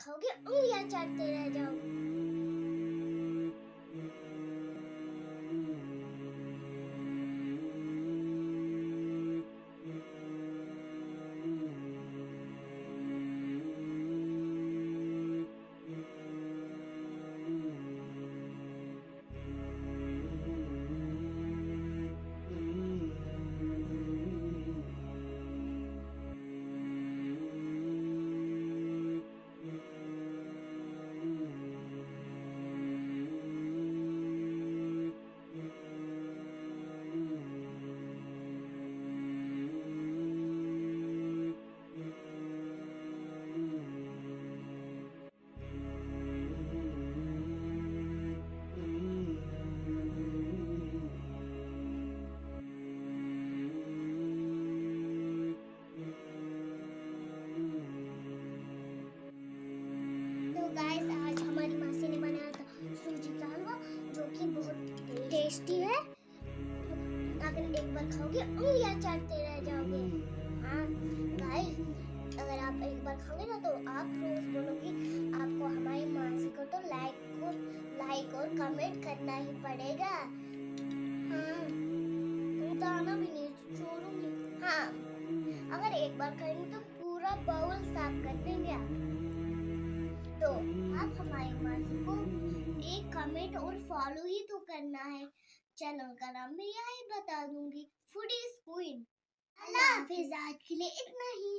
खाओगे उंगलियाँ चाटते रह जाओगे टेस्टी है। अगर एक बार खाओगे, उंगलियाँ चाटते रह जाओगे। हाँ गाइस अगर आप एक बार खाओगे ना तो आप रोज बोलोगे, आपको हमारी मासी को तो लाइक को लाइक और कमेंट करना ही पड़ेगा। हाँ दाना भी नहीं छोड़ूँगी हाँ अगर एक बार करेंगे तो पूरा बाउल साफ़ कर देंगे आप। तो आप हमारी मासी को एक कमेंट और फॉलो ही तो करना है। चैनल का नाम मैं यही बता दूँगी। फूडी क्वीन अल्लाह हाफिज आज के लिए इतना ही।